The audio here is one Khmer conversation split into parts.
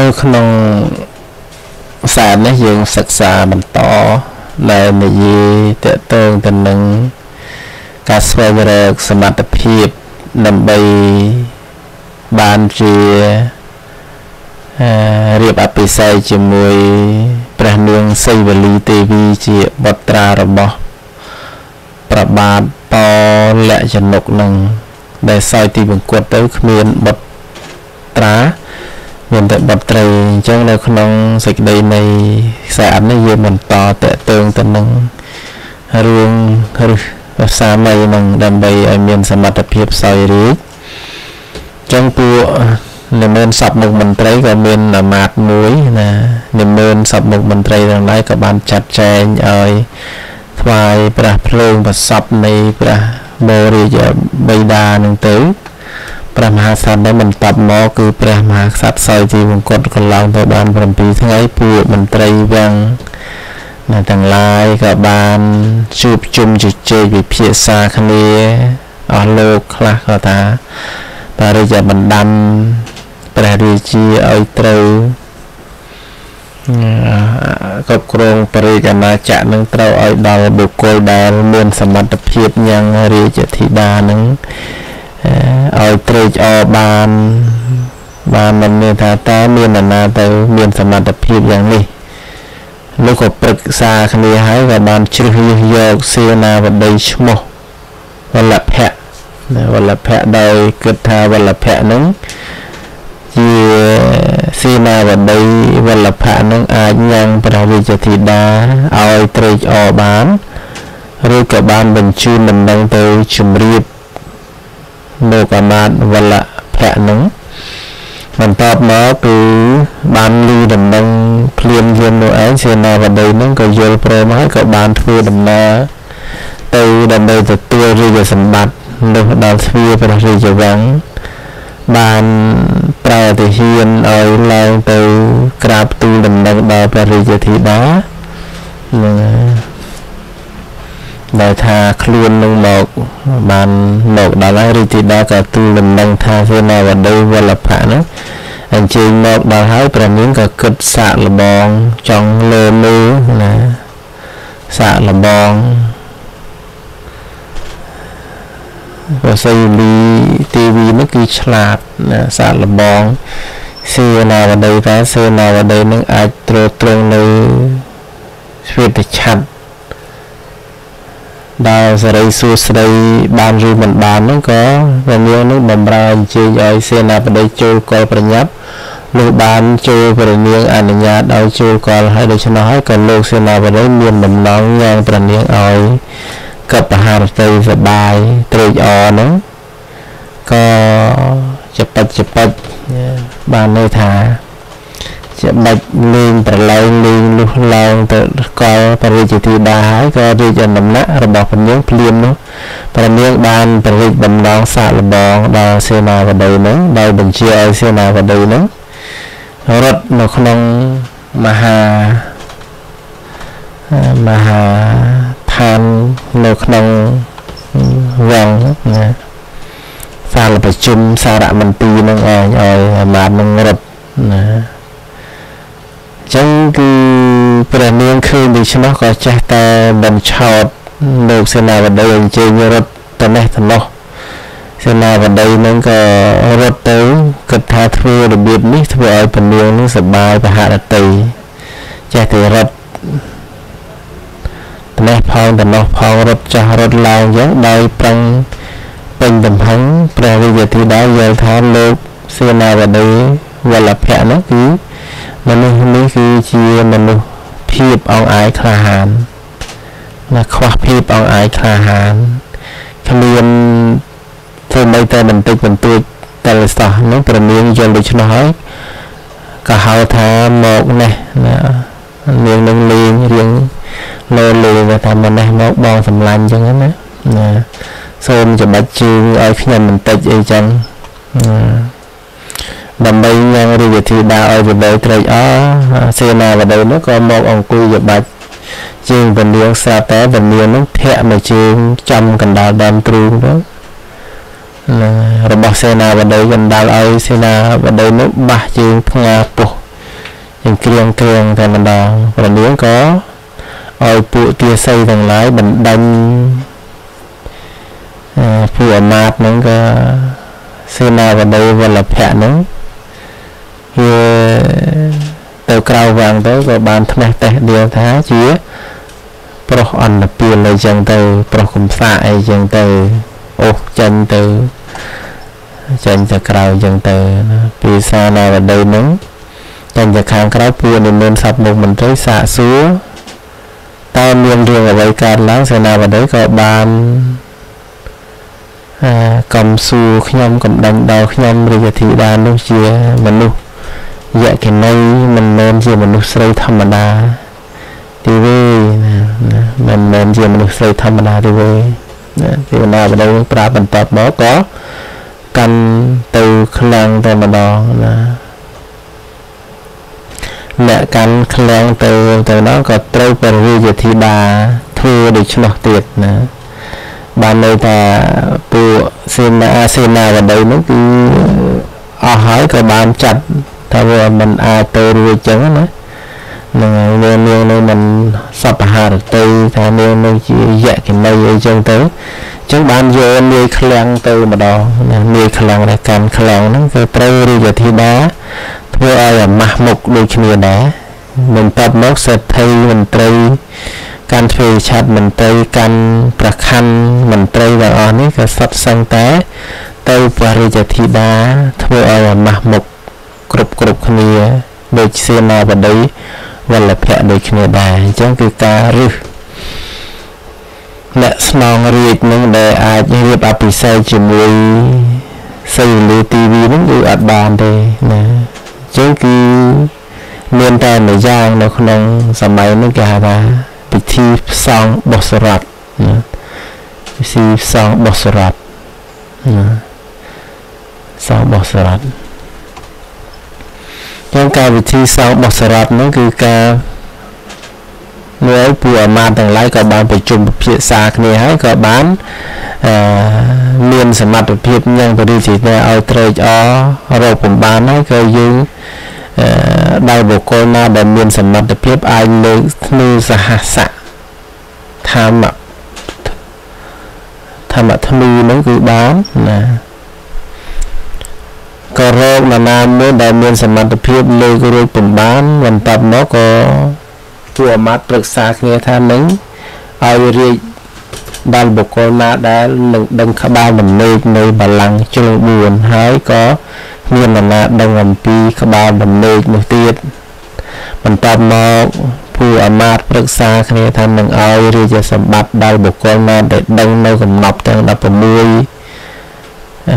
នៅក្នុងខ្សែនេះយើងសិក្សាបន្តដែលនិយាយតកតងទៅនឹងការស្វែងរកសមត្ថភាពដើម្បីបានជារៀបអភិសេកជាមួយព្រះនាងសីវលីទេវីជាបុត្រារបស់ ប្របាទពលៈចនុកនឹងដែលសោយទីបង្គត់ទៅគ្មានបុត្រាមានតែបុត្រីអញ្ចឹងនៅក្នុងសេចក្តីនៃខ្សែអត្ថនេះយើងបន្តតកតើងទៅនឹងរឿងឬភាសាមីនឹងដើម្បីឲ្យមានសមត្ថភាពសោយរាជអញ្ចឹងពួកនិមឺនសពមុខមន្ត្រីក៏មានអាមាត្យមួយណានិមឺនសពមុខមន្ត្រីទាំងឡាយក៏បានចាត់ចែងឲ្យ ថ្វាយព្រះភ្លើងប្រសពនៃព្រះបរិយាបិតានឹងទៅព្រះមហាក្សត្រដែលបន្តមកគឺព្រះមហាក្សត្រសោយជីវង្គតកន្លងទៅបាន7ថ្ងៃពួកមន្ត្រីវាំងនៅទាំងឡាយក៏បានជួបជុំជជែកវិភាសាគ្នាអស់លោកខ្លះក៏ថាបរិយាបណ្ដាំព្រះរាជាឲ្យត្រូវ គ្រប់គ្រងបរិយាអាណាចក្រនឹងត្រូវឲ្យដល់បុគ្គលដែលមានសមត្ថភាពញ៉ាំងរាជធីតានឹងឲ្យត្រេកអរបានបានមិនមានថាតើមាននរណាទៅមានសមត្ថភាពយ៉ាងនេះលោកក៏ប្រឹក្សាគ្នាហើយក៏បានជ្រើសរើសយកសេនាបតីឈ្មោះវលភៈវលភៈដោយគិតថាវលភៈនឹងជា សេនាបតីវលភៈនឹងអាចញ៉ាំងព្រះរាជធីតាឲ្យត្រេកអរបានឬក៏បានបញ្ជូនដំណឹងទៅជំរាបលោកអាមាត្យវលភៈនឹងបន្ទាប់មកគឺបានលឺដំណឹងភ្លាមយាមនោះឯងសេនាបតីនឹងក៏យល់ព្រមហើយក៏បានធ្វើដំណើរទៅដើម្បីទទួលរាជសម្បត្តិនោះដល់ទ្វារព្រះរាជវាំងបាន ប្រើទាហានឲ្យឡើងទៅក្រាបទូលដំណឹងដល់ព្រះរាជធីតានឹងដែលថាខ្លួននឹងមកបានមកដល់ហើយរាជធីតាក៏ទូលដំណឹងថាសេនាបតីវលភៈហ្នឹងអញ្ជើញមកដល់ហើយព្រះនាងក៏គិតសាកល្បងចង់លើលើណាសាកល្បងព្រះសីលីទេវីនេះគឺឆ្លាតណាសាកល្បងសេនាបតីថាសេនាបតីនឹងអាចត្រួតត្រងនៅស្វេតឆ័ត្រដែលសេរីសួស្តីបានឬមិនបានហ្នឹងក៏ព្រះនាងនឹងបំរើអញ្ជើញឲ្យសេនាបតីចូលកលប្រញាប់លោកបានចូលព្រះនាងអនុញ្ញាតឲ្យចូលកលហើយដូច្នោះហើយក៏លោកសេនាបតីមានដំណងញ៉ាំងព្រះនាងឲ្យកັບអាហារទៅសបាយត្រេកអរហ្នឹងក៏ ចបិចចបិចបានន័យថាជាបាច់លេងប្រឡែងលេងលុះឡើងទៅកលបរិជាទីដាហើយក៏រាជដំណាក់របស់ព្រះនាងភ្លាមនោះព្រះនាងបានប្រវិចបំណងសាកល្បងដល់សេនាបតីនោះដោយបញ្ជាឲ្យសេនាបតីនោះរត់នៅក្នុងមហាមហាឋាននៅក្នុងវងណា សាលប្រជុំសារមន្ទីរនឹងឯងឲ្យអាមាត្យនឹងរត់ណាចឹងគឺព្រះនាងឃើញដូច្នោះក៏ចេះតែបញ្ឆោតលោកសេនាបតីអញ្ជើញរត់ទៅនេះទៅនោះសេនាបតីនឹងក៏រត់ទៅគិតថាធ្វើរបៀបនេះធ្វើឲ្យព្រះនាងនឹងសបាយប្រហារតីចេះតែរត់ត្នេះផងទៅនោះផងរត់ចាស់រត់ឡើងអញ្ចឹងដោយប្រឹង ពេញទំហឹងព្រះរាជធីតាយល់ថាលោកសេនាបតីវលភៈនោះគឺមនុស្សនេះគឺជាមនុស្សភាពអង្អាយក្លាហានណាខ្វះភាពអង្អាយក្លាហានគ្មានធ្វើមិនតែបន្តិចបន្តួចតែសោះនោះប្រមានយល់ដូច្នោះហើយក៏ហៅថាមកនេះណានាងនឹងលេងរៀងលោលេងថាមកនេះមកបងសម្លាញ់អញ្ចឹងណាណា សូមច្បាច់ជើងឲ្យខ្ញុំបន្តិចអីចឹងណាដើម្បីញ៉ាំរាជធីតាឲ្យវិប័យត្រេកអរសេនាបតីនោះក៏មកអង្គុយយបាច់ជើងពលាងស្រាប់តែពលាងនឹងធាក់មកជើងចំកណ្ដាលដើមទ្រូងទៅរបស់សេនាបតីកណ្ដាលឲ្យសេនាបតីនោះបាសជើងផ្ងាពុះយ៉ាងក្រៀងក្រៀងតែម្ដងប្រលៀងក៏ឲ្យពួកទាស័យទាំងឡាយបណ្ដេញ ពួកអាមាត្យហ្នឹងក៏សេនាបតីវលភៈហ្នឹងវាទៅក្រៅវាំងទៅក៏បានថ្នះតេះដៀលថាជាប្រុសអន្តពាលអីចឹងទៅប្រុសកំសាអីចឹងទៅអូសចេញទៅចេញទៅក្រៅចឹងទៅណាពីសានាវតីហ្នឹងចេញទៅខាងក្រៅពួកនិមន្តសັບមុខមន្ត្រីសាកសួរតើមានរឿងអ្វីកើតឡើងសេនាបតីក៏បានអឺ កំសួរខ្ញុំកំដេញដល់ខ្ញុំរាជធីតានោះជាមនុស្សយក្ខិនីមិនមែនជាមនុស្សស្រីធម្មតាទីវីណាមិនមែនជាមនុស្សស្រីធម្មតាទីវីណាទេវតាបដិប្រាប់បន្តមកក៏កាន់ទៅខ្លាំងតែម្ដងណាអ្នកកាន់ខ្លាំងទៅទៅនោះក៏ត្រូវពរិយធីតាធ្វើដូច្នោះទៀតណា បានន័យថាពួកសេនាសេនាវតីនោះគឺអស់ហើយក៏បានចាត់ថាវាមិនអាចទៅរួចចឹងណានឹងនាងនាងនឹងមិនសពហារតីថានាងនឹងជាយៈកិនីអីចឹងទៅចឹងបានយកនាយឃ្លាំងទៅម្ដងនាយឃ្លាំងដែលកាន់ឃ្លាំងហ្នឹងគឺត្រូវរាជធីតាធ្វើឲ្យអាម៉ាស់មុខដូចគ្នាដែរ មិនតបមកសេដ្ឋីមន្ត្រីកាន់ធ្វើឆាត់មន្ត្រីកាន់ប្រខណ្ឌមន្ត្រីទាំងអស់នេះក៏សុទ្ធសឹងតែទៅបរិយាធិតាធ្វើឲ្យអាម៉ាស់មុខគ្រប់គ្រប់គ្នាដូចសៀនាបតីវលភៈដូចគ្នាដែរអញ្ចឹងគឺការរឹសអ្នកស្នងរាជនឹងដែលអាចរៀបអភិសេកជាមួយសីលីទីវីនឹងគឺអត់បានទេណាអញ្ចឹងគឺ មានតែមួយយ៉ាងនៅក្នុងសម័យនេះគេហៅថាពិធីផ្សងបុសរតណាពិធីផ្សងបុសរតណាផ្សងបុសរតចឹងការវិធីសោបោះសរតនោះគឺការមួយពួកអាមាត្យទាំងឡាយក៏បានប្រជុំពិភាក្សាគ្នាហើយក៏បានអឺមានសមត្ថភាពញ៉ាំងបរិជាតែឲ្យត្រេកអររកពំបានហើយក៏យើងអឺ ដោយបុគ្គលណាដែលមានសមត្ថភាពអាចលើកធ្នូសហស័កធម្មធម្មធ្នូនឹងគឺបានណាក៏រកនរណាមួយដែលមានសមត្ថភាពលើករួចពំបានបន្ទាប់មកក៏ជួអាម៉ាត់ប្រឹក្សាគ្នាថានឹងឲ្យរាជ ដល់បុគ្គលណាដែលនឹងដឹងក្បាលដំណេកនៃបល្ល័ង្កជ្រុង4ហើយក៏មាននរណាដឹងអំពីក្បាលដំណេកនោះទៀតបន្ទាប់មកភូអាមាត្យប្រឹក្សាគ្នាថានឹងឲ្យរាជសម្បត្តិដល់បុគ្គលណាដែលដឹងនៅកំណប់ទាំង16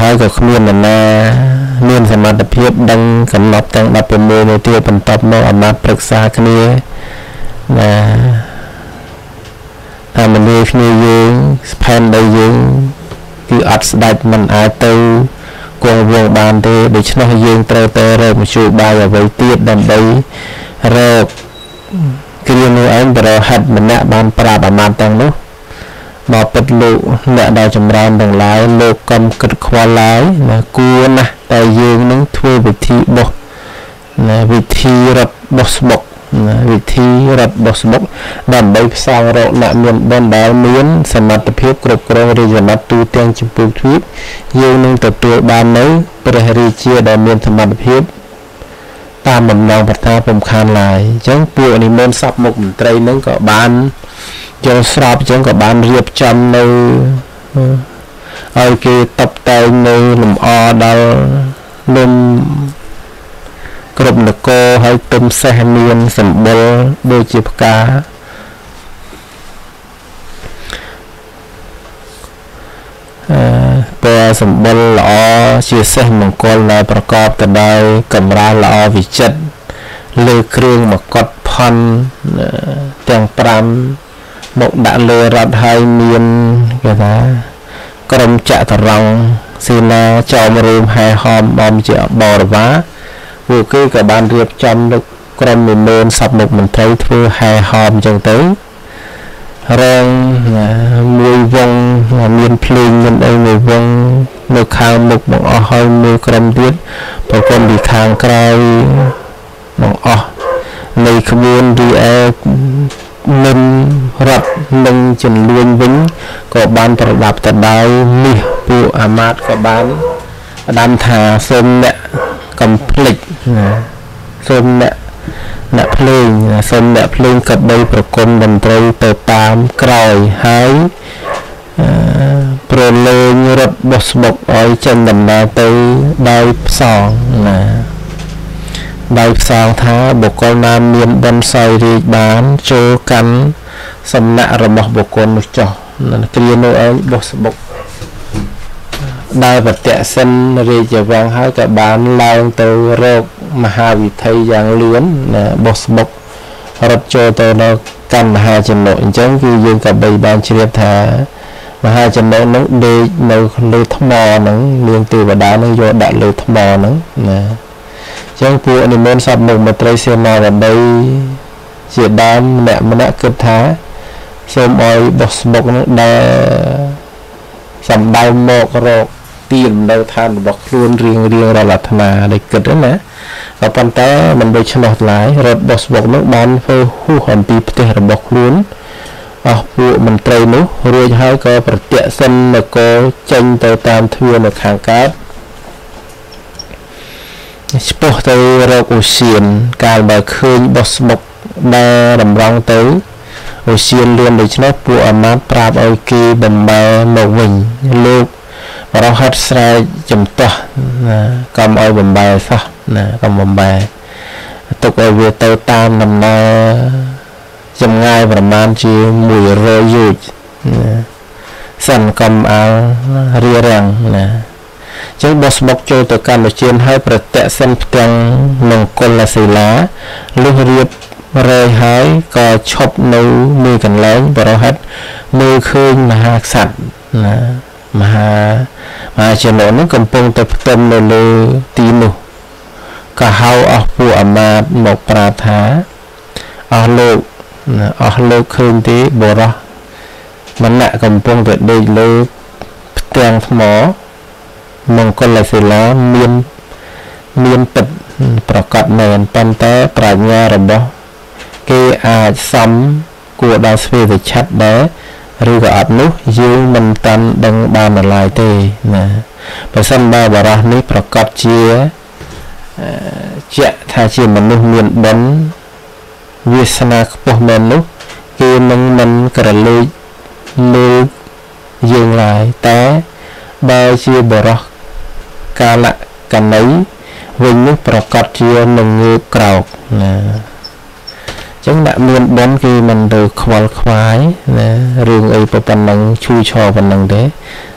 ហើយក៏គ្មាននរណាមានសមត្ថភាពដឹងកំណត់ទាំង16នាទីបន្ទាប់មកអាមាត្យប្រឹក្សាគ្នាណា ថាមនុស្សគ្នាយើងស្ផែនដីយើងគឺអត់ស្ដាច់មិនអាចទៅគង់វងបានទេដូច្នេះយើងត្រូវតែរកមធ្យោបាយអ្វីទៀតដើម្បីរកគ្រានោះឯងបរិហិតម្នាក់បានប្រាប់អាមាត្យទាំងនោះមកពិតលោកអ្នកដែលចម្រើនទាំងឡាយលោកកុំគិតខ្វល់ឡើយណាគួរណាស់តែយើងនឹងធ្វើវិធីបោះណាវិធីរត់បោះស្បុកណា វិធីរត់បោះស្បុកដើម្បីផ្សងរកអ្នកមានបុណ្យដែលមាន សមត្ថភាពគ្រប់គ្រងរាជអាណត្តិទូទាំងចម្ពោះទ្វីបយើងនឹងទទួលបាននៅព្រះរាជាដែលមានសមត្ថភាពតាមបំណងប្រាថ្នាពំខានឡើយអញ្ចឹងពួកនិមន្តសពមុខមន្ត្រីនឹងក៏បានចូលស្របអញ្ចឹងក៏បានរៀបចំនៅឲ្យគេតបតែងនៅលំអដល់លំ គ្រប់នគរហើយទុំសេះមានសម្បុរដូចជាផ្កាអឺពណ៌សម្បុរល្អជាសេះមង្គលដែលប្រកបទៅដោយកម្រាលល្អវិចិត្រលើគ្រឿងមកុដផន់ទាំង5មកដាក់លើរថហើយមានគេថាក្រុមចតុរង្គសេនាចោមរួមហែហមបំជាបរិវារ ពួកគេក៏បានរៀបចំលើក្រុមនិមន្តសពមុខមន្ត្រីធ្វើហែហមអញ្ចឹងទៅរងមួយវងមានភ្លេងមានអីមួយវងនៅខាងមុខបងអស់ហើយមួយក្រុមទៀតប្រគំពីខាងក្រោយបងអស់នៃក្បួនរីអែមិនរត់នឹងចំនួនវិញក៏បានប្រដាប់ទៅដោយមាសពួកអាមាតក៏បានផ្ដាំថាសូមអ្នក កំភ្លេចណាសូមអ្នកអ្នកភ្លេងសូមអ្នកភ្លេងក៏បីប្រគំតន្ត្រីទៅតាមក្រោយហើយប្រលេងរត់បោះស្បុកឲ្យចេញដំណើរទៅដោយផ្សងណាដោយផ្សងថាបុគ្គលណាមានបុណ្យសោយរាជបានចូលកាន់សំណាក់របស់បុគ្គលនោះចោះគ្រានោះឯងបោះស្បុក ដែលបតៈសិនរាជវាំងហើយក៏បានឡើងទៅរកមហាវិថីយ៉ាងលឿនណាបោះស្បុករត់ចូលទៅនៅកម្មមហាចំណុអញ្ចឹងគឺយើងក៏បីបានជ្រាបថាមហាចំណុនឹងដេកនៅលើថ្មហ្នឹងនាងទេវតានឹងយកដាក់លើថ្មហ្នឹងណាអញ្ចឹងពួកនិមន្តសពមុខមត្រីសេនាបតីជាដើមម្នាក់ម្នាក់គិតថាសូមឲ្យបោះស្បុកនឹងដែល សំដៅមករកទីលំនៅឋានរបស់ខ្លួនរៀងរៀងរាល់អាត្មាដែលគិតណាក៏ប៉ុន្តែមិនដូច្នោះឡើយរត់បោះស្បុកនោះបានធ្វើហ៊ូសអំពីផ្ទះរបស់ខ្លួនអស់ពួកមន្ត្រីនោះរួចហើយក៏ប្រតិសិននគរចេញទៅតាមទ្វារនៅខាងកើតឆ្ពោះទៅរកអូសៀនកាលបើឃើញបោះស្មុកដែលតម្រង់ទៅ អូសៀនលឿនដូច្នោះពួកអាមាត្យប្រាប់ឲ្យគេបំបែមកវិញលោករហិតស្រែកចំទាស់ណាកុំឲ្យបំបែសោះណាកុំបំបែទុកឲ្យវាទៅតាមដំណើរចម្ងាយប្រមាណជា100យោជណាសិនកុំអើរៀបរាំងណាចឹងបោះស្មុកចូលទៅកម្មជាហើយប្រតិសិនផ្ទាំងមង្គលសិលាលុះរៀប រែហើយក៏ឈប់នៅមួយកន្លែងបរហិតមើលឃើញមហាក្សត្រណាមហាមហាជននោះកំពុងតែផ្ទឹមនៅលើទីនោះក៏ហៅអស់ពួកអាមាត្យមកប្រាប់ថាអស់លោកអស់លោកឃើញទេបរោះមណៈកំពុងតែដេកលើផ្ទាំងថ្មមង្គលសិលាមានមានពិតប្រកបមែនប៉ុន្តែប្រាជ្ញារបស់ គេអាចសំគួរដល់ស្វេវិឆ័ត្រដែរឬក៏អត់នោះយើងមិនតាន់ដឹងបានម្លាយទេណាបើសិនបើបរោះនេះប្រកបជាជាក់ថាជាមនុស្សមានបុណ្យវាសនាខ្ពស់មែននោះគេនឹងមិនក្រឡេកលើយើងឡើយតែបើជាបរោះកាលកណីវិញនោះប្រកបជានឹងងើបក្រោកណា ចឹងដាក់មានបនគឺមិនទៅខ្វល់ខ្វាយណារឿងអីប៉ុណ្ណឹងឈូឆោប៉ុណ្ណឹងទេ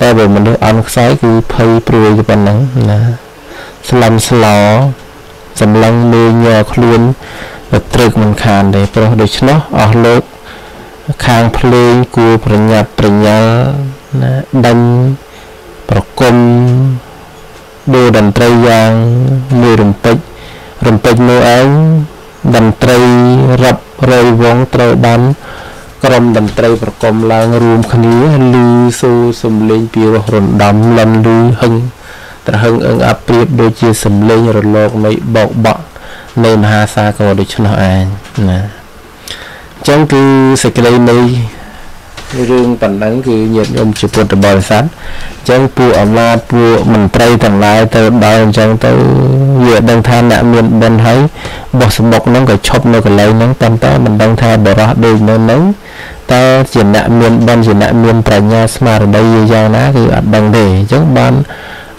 តែបើមនុស្សអន់ខ្សោយគឺភ័យព្រួយប៉ុណ្ណឹងណាស្លំស្លោសម្លឹងមើលញ័រខ្លួនត្រឹកមិនខានទេព្រោះដូច្នោះអស់លោកខាងភ្លេងគួរប្រញាប់ប្រញាល់ណាដេញប្រគំដូរតន្ត្រីយ៉ាងមួយរំពេចរំពេចនោះឯង តន្ត្រីរាប់រយវងត្រូវបានក្រុមតន្ត្រីប្រគំឡើងរួមគ្នាលឺសូរសំឡេងពីរោះរំដំលន់លឺហឹងត្រហឹងអឹងអាប់ព្រៀបដូចជាសំឡេងរលកនៃបោកបក់នៃមហាសាគរដូច្នោះឯងណាអញ្ចឹងគឺសេចក្តីនៃ រឿងប៉ុណ្ណឹងគឺញាតិញោមជាពុទ្ធបរិស័ទអញ្ចឹងពួកអាមាត្យពួកមន្ត្រីទាំងឡាយទៅដល់អញ្ចឹងទៅវាដឹងថាអ្នកមានបុណ្យហើយបោះសម្បុកហ្នឹងក៏ឈប់នៅកន្លែងហ្នឹងតែតែមិនដឹងថាបរោះដូចនៅហ្នឹងតើជាអ្នកមានបុណ្យជាអ្នកមានប្រាជ្ញាស្មារតីយ៉ាងណាគឺអត់ដឹងទេអញ្ចឹងបាន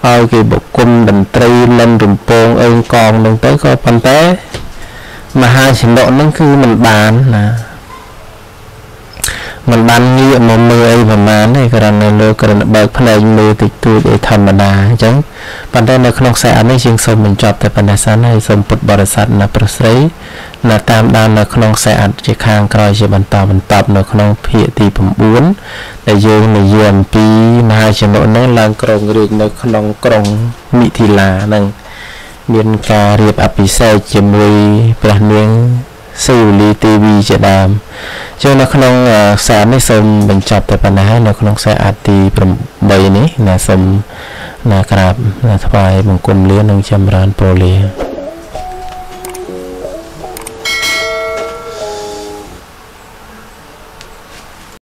ឲ្យគេបគុំតន្ត្រីលិនរំពងអើងកងហ្នឹងទៅក៏ប៉ុន្តែមហាចន្ទៈហ្នឹងគឺមិនបានណា មិនបានងាកមកមើលអីប្រហែលទេគ្រាន់តែលើគ្រាន់តែបើកភ្នែកមើលតិចតួចអីធម្មតាអញ្ចឹងប៉ុន្តែនៅក្នុងខ្សែអត់នេះជាងសូមបញ្ចប់តែប៉ុណ្ណេះសិនហើយសូមពុទ្ធបរិស័ទណាប្រុសស្រីណាតាមដាននៅក្នុងខ្សែអត់ជាខាងក្រោយជាបន្តបន្តនៅក្នុងភាគទី9ដែលយើងនិយាយអំពីមហាជននោះឡើងក្រុងរាជនៅក្នុងក្រុងមិថិលានឹងមានការរៀបអភិសេកជាមួយព្រះនាង ស៊ីវលីទីវីជាដើមចឹងនៅក្នុងខ្សែនេះសូមបញ្ចប់តែប៉ុណ្ណេះនៅក្នុងខ្សែអាទី8នេះណាសូមណាក្រាបថ្វាយបង្គំលានិងចម្រើនពរលា